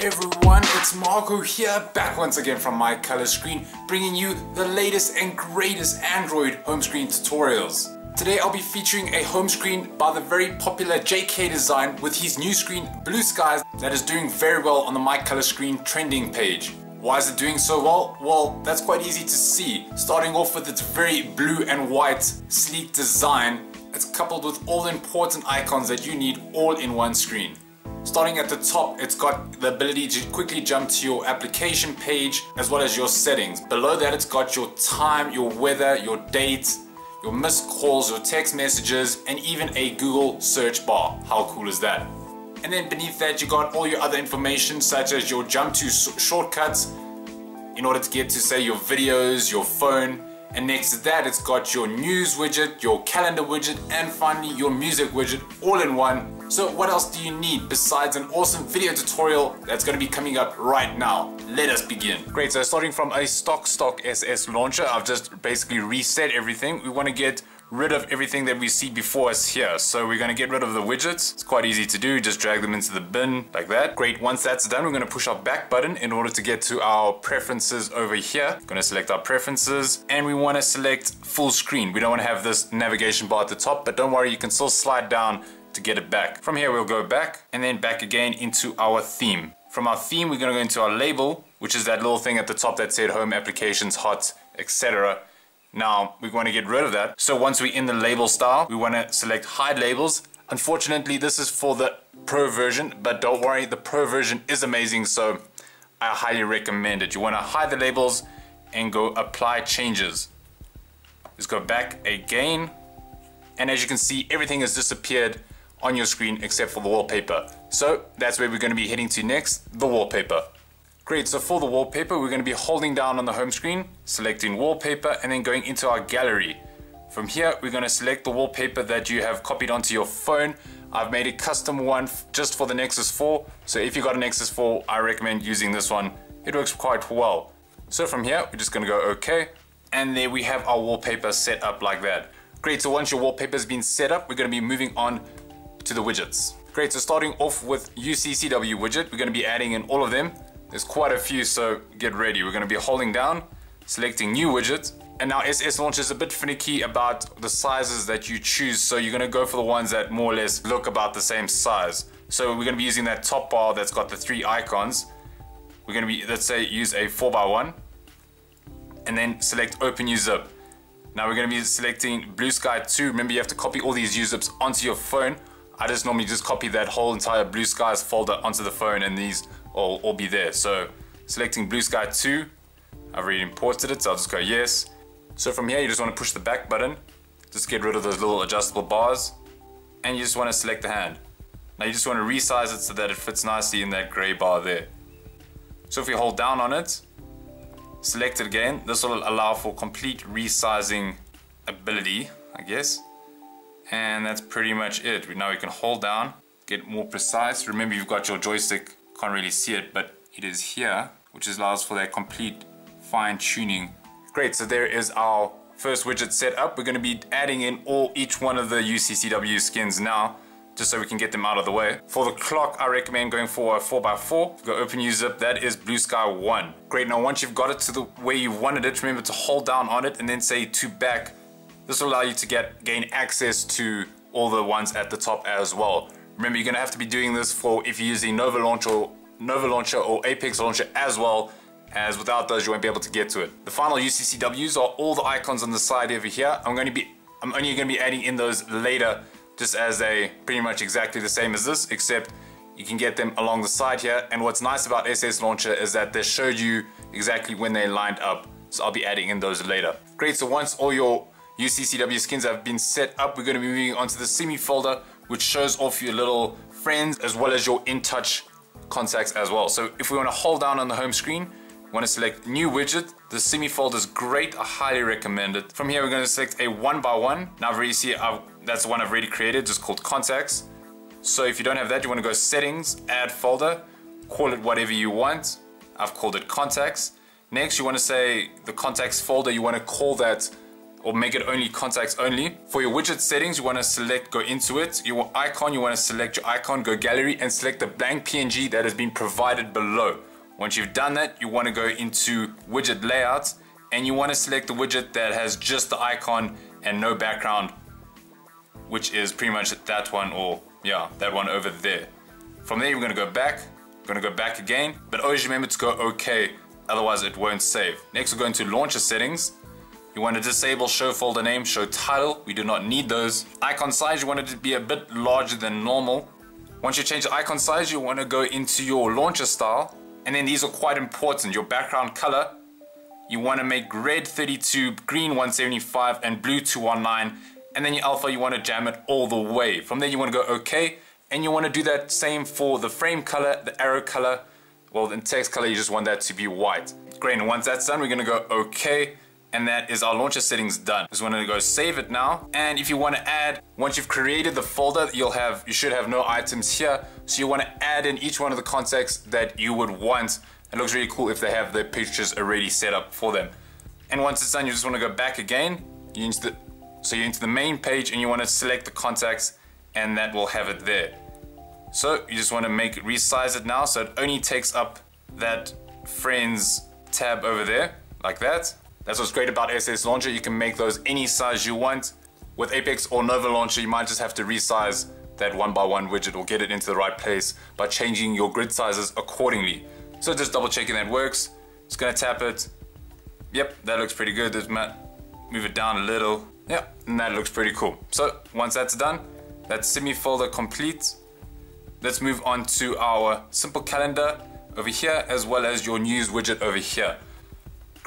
everyone, it's Marco here, back once again from My Color Screen, bringing you the latest and greatest Android home screen tutorials. Today I'll be featuring a home screen by the very popular JK Design with his new screen Blue Skies that is doing very well on the My Color Screen trending page. Why is it doing so well? Well, that's quite easy to see. Starting off with its very blue and white sleek design, it's coupled with all the important icons that you need all in one screen. Starting at the top, it's got the ability to quickly jump to your application page as well as your settings. Below that, it's got your time, your weather, your date, your missed calls, your text messages, and even a Google search bar. How cool is that? And then beneath that, you got all your other information such as your jump to shortcuts in order to get to say your videos, your phone, and next to that, it's got your news widget, your calendar widget, and finally your music widget all in one. So what else do you need besides an awesome video tutorial that's gonna be coming up right now? Let us begin. Great, so starting from a stock stock SS launcher, I've just basically reset everything. We wanna get rid of everything that we see before us here. So we're gonna get rid of the widgets. It's quite easy to do, just drag them into the bin like that. Great, once that's done, we're gonna push our back button in order to get to our preferences over here. Gonna select our preferences and we wanna select full screen. We don't wanna have this navigation bar at the top, but don't worry, you can still slide down to get it back. From here, we'll go back and then back again into our theme. From our theme, we're gonna go into our label, which is that little thing at the top that said home applications, hot, etc. Now we want to get rid of that. So once we're in the label style, we want to select hide labels. Unfortunately, this is for the pro version, but don't worry, the pro version is amazing. So I highly recommend it. You want to hide the labels and go apply changes. Just go back again. And as you can see, everything has disappeared on your screen except for the wallpaper. So that's where we're going to be heading to next, the wallpaper. Great, so for the wallpaper, we're going to be holding down on the home screen, selecting wallpaper, and then going into our gallery. From here, we're going to select the wallpaper that you have copied onto your phone. I've made a custom one just for the Nexus 4, so if you've got a Nexus 4, I recommend using this one. It works quite well. So from here, we're just going to go OK, and there we have our wallpaper set up like that. Great, so once your wallpaper has been set up, we're going to be moving on to the widgets. Great, so starting off with UCCW widget, we're going to be adding in all of them. There's quite a few, so get ready. We're gonna be holding down, selecting new widget. And now SS Launch is a bit finicky about the sizes that you choose. So you're gonna go for the ones that more or less look about the same size. So we're gonna be using that top bar that's got the three icons. We're gonna be, let's say, use a four by one and then select open uzip. Now we're gonna be selecting Blue Sky 2. Remember you have to copy all these uzips onto your phone. I just normally just copy that whole entire Blue Skies folder onto the phone and these all, all be there. So selecting Blue Sky 2, I've already imported it, so I'll just go yes. So from here, you just want to push the back button, just get rid of those little adjustable bars, and you just want to select the hand. Now you just want to resize it so that it fits nicely in that gray bar there. So if we hold down on it, select it again, this will allow for complete resizing ability, I guess. And that's pretty much it. Now we can hold down, get more precise. Remember you've got your joystick can't really see it, but it is here, which allows for that complete fine tuning. Great, so there is our first widget set up. We're gonna be adding in all each one of the UCCW skins now, just so we can get them out of the way. For the clock, I recommend going for a 4x4. Go open uzip, that is Blue Sky 1. Great, now once you've got it to the way you wanted it, remember to hold down on it and then say to back. This will allow you to get gain access to all the ones at the top as well. Remember, you're gonna have to be doing this for if you're using Nova Launcher, Nova Launcher or Apex Launcher as well, as without those you won't be able to get to it. The final UCCWs are all the icons on the side over here. I'm going to be, I'm only going to be adding in those later, just as they pretty much exactly the same as this, except you can get them along the side here. And what's nice about SS Launcher is that they showed you exactly when they lined up. So I'll be adding in those later. Great, so once all your UCCW skins have been set up, we're going to be moving on to the SiMi folder, which shows off your little friends as well as your in-touch contacts as well. So if we want to hold down on the home screen, want to select new widget. The SiMi folder is great. I highly recommend it. From here, we're going to select a one by one. Now I've see I've, that's the one I've already created, just called contacts. So if you don't have that, you want to go settings, add folder, call it whatever you want. I've called it contacts. Next, you want to say the contacts folder, you want to call that or make it only contacts only. For your widget settings, you want to select go into it. Your icon, you want to select your icon, go gallery and select the blank PNG that has been provided below. Once you've done that, you want to go into widget layout and you want to select the widget that has just the icon and no background, which is pretty much that one or yeah, that one over there. From there, you're going to go back, going to go back again, but always remember to go OK, otherwise it won't save. Next, we're going to launcher settings you want to disable show folder name, show title. We do not need those. Icon size, you want it to be a bit larger than normal. Once you change the icon size, you want to go into your launcher style. And then these are quite important. Your background color, you want to make red 32, green 175, and blue 219. And then your alpha, you want to jam it all the way. From there, you want to go OK. And you want to do that same for the frame color, the arrow color. Well, in text color, you just want that to be white. Great, and once that's done, we're going to go OK and that is our launcher settings done. Just want to go save it now. And if you want to add, once you've created the folder, you'll have, you should have no items here. So you want to add in each one of the contacts that you would want. It looks really cool if they have their pictures already set up for them. And once it's done, you just want to go back again. You into the, so you're into the main page and you want to select the contacts and that will have it there. So you just want to make resize it now so it only takes up that friends tab over there like that that's what's great about SS Launcher. You can make those any size you want. With Apex or Nova Launcher, you might just have to resize that one by one widget or get it into the right place by changing your grid sizes accordingly. So just double checking that works. Just gonna tap it. Yep, that looks pretty good. Just move it down a little. Yep, and that looks pretty cool. So once that's done, that's SiMi folder complete. Let's move on to our simple calendar over here as well as your news widget over here.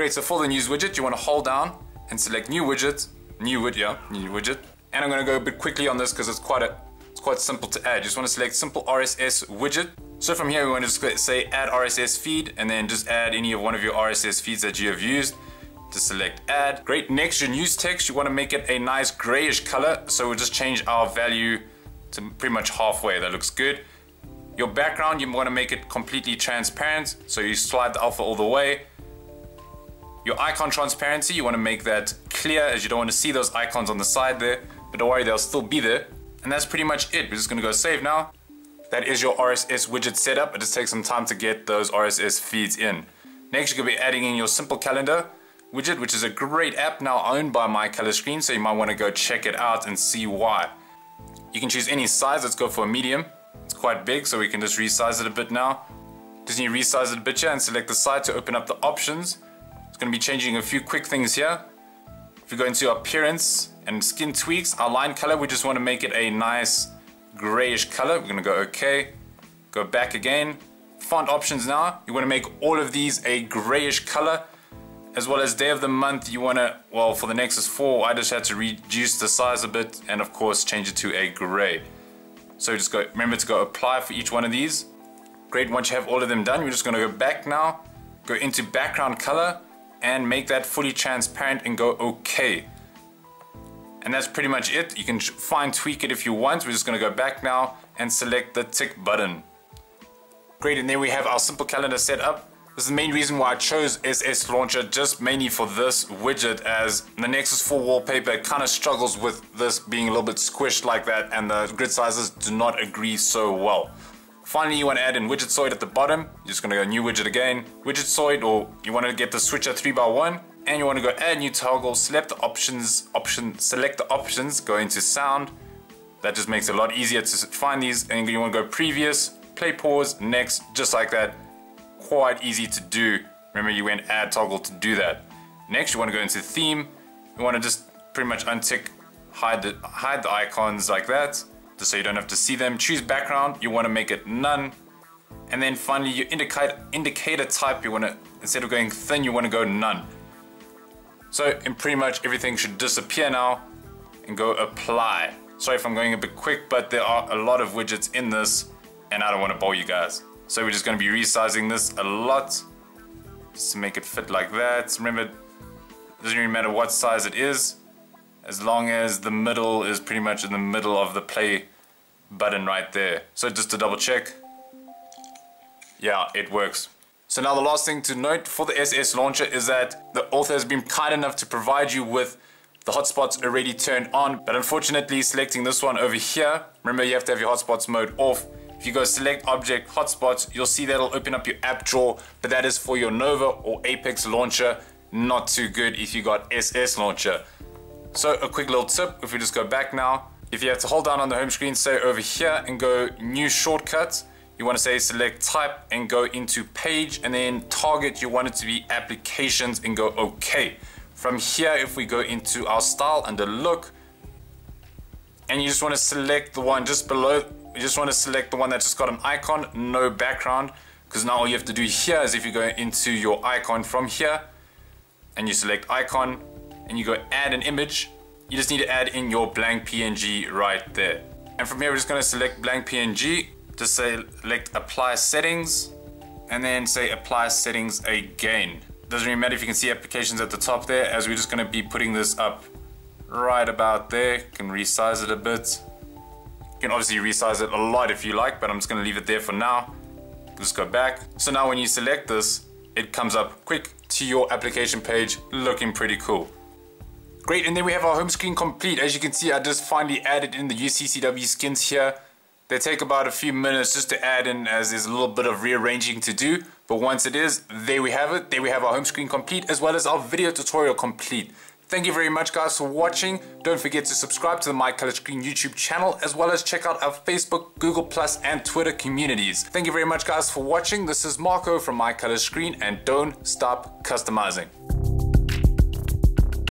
Great, so for the news widget, you want to hold down and select new widget, new widget, yeah, new widget. And I'm going to go a bit quickly on this because it's quite a, it's quite simple to add. Just want to select simple RSS widget. So from here, we want to just say add RSS feed and then just add any of one of your RSS feeds that you have used to select add. Great, next your news text, you want to make it a nice grayish color. So we'll just change our value to pretty much halfway. That looks good. Your background, you want to make it completely transparent. So you slide the alpha all the way. Your icon transparency, you want to make that clear as you don't want to see those icons on the side there, but don't worry, they'll still be there. And that's pretty much it. We're just going to go save now. That is your RSS widget setup. It just takes some time to get those RSS feeds in. Next, you're to be adding in your simple calendar widget, which is a great app now owned by My Color Screen, so you might want to go check it out and see why. You can choose any size. Let's go for a medium. It's quite big, so we can just resize it a bit now. Just need to resize it a bit here and select the side to open up the options to be changing a few quick things here. If we go into appearance and skin tweaks, our line color, we just want to make it a nice grayish color. We're to go OK. Go back again. Font options now. You want to make all of these a grayish color. As well as day of the month, you want to, well, for the Nexus 4, I just had to reduce the size a bit and of course change it to a gray. So just go, remember to go apply for each one of these. Great, once you have all of them done, we're just going to go back now, go into background color, and make that fully transparent and go okay. And that's pretty much it. You can fine tweak it if you want. We're just gonna go back now and select the tick button. Great, and there we have our simple calendar set up. This is the main reason why I chose SS Launcher, just mainly for this widget as the Nexus 4 wallpaper kind of struggles with this being a little bit squished like that and the grid sizes do not agree so well. Finally, you want to add in Widgetsoid at the bottom. You're just going to go new widget again. Widgetsoid, or you want to get the switcher 3x1. And you want to go add new toggle, select the options, option, select the options, go into sound. That just makes it a lot easier to find these. And you want to go previous, play pause, next, just like that. Quite easy to do. Remember you went add toggle to do that. Next, you want to go into theme. You want to just pretty much untick, hide the, hide the icons like that so you don't have to see them. Choose background, you want to make it none. And then finally your indicate, indicator type, you want to, instead of going thin, you want to go none. So in pretty much everything should disappear now and go apply. Sorry if I'm going a bit quick, but there are a lot of widgets in this and I don't want to bore you guys. So we're just going to be resizing this a lot just to make it fit like that. Remember, it doesn't really matter what size it is as long as the middle is pretty much in the middle of the play button right there. So just to double check, yeah, it works. So now the last thing to note for the SS launcher is that the author has been kind enough to provide you with the hotspots already turned on, but unfortunately selecting this one over here, remember you have to have your hotspots mode off. If you go select object hotspots, you'll see that'll open up your app drawer, but that is for your Nova or Apex launcher. Not too good if you got SS launcher. So a quick little tip, if we just go back now, if you have to hold down on the home screen, say over here and go new shortcut, you want to say select type and go into page and then target, you want it to be applications and go okay. From here, if we go into our style under look, and you just want to select the one just below, you just want to select the one that just got an icon, no background, because now all you have to do here is if you go into your icon from here, and you select icon, and you go add an image, you just need to add in your blank PNG right there. And from here, we're just gonna select blank PNG, just say select apply settings, and then say apply settings again. Doesn't really matter if you can see applications at the top there, as we're just gonna be putting this up right about there. Can resize it a bit. You can obviously resize it a lot if you like, but I'm just gonna leave it there for now. Just go back. So now when you select this, it comes up quick to your application page, looking pretty cool. Great, and then we have our home screen complete. As you can see, I just finally added in the UCCW skins here. They take about a few minutes just to add in as there's a little bit of rearranging to do. But once it is, there we have it. There we have our home screen complete as well as our video tutorial complete. Thank you very much guys for watching. Don't forget to subscribe to the My Color Screen YouTube channel as well as check out our Facebook, Google Plus and Twitter communities. Thank you very much guys for watching. This is Marco from My Color Screen and don't stop customizing.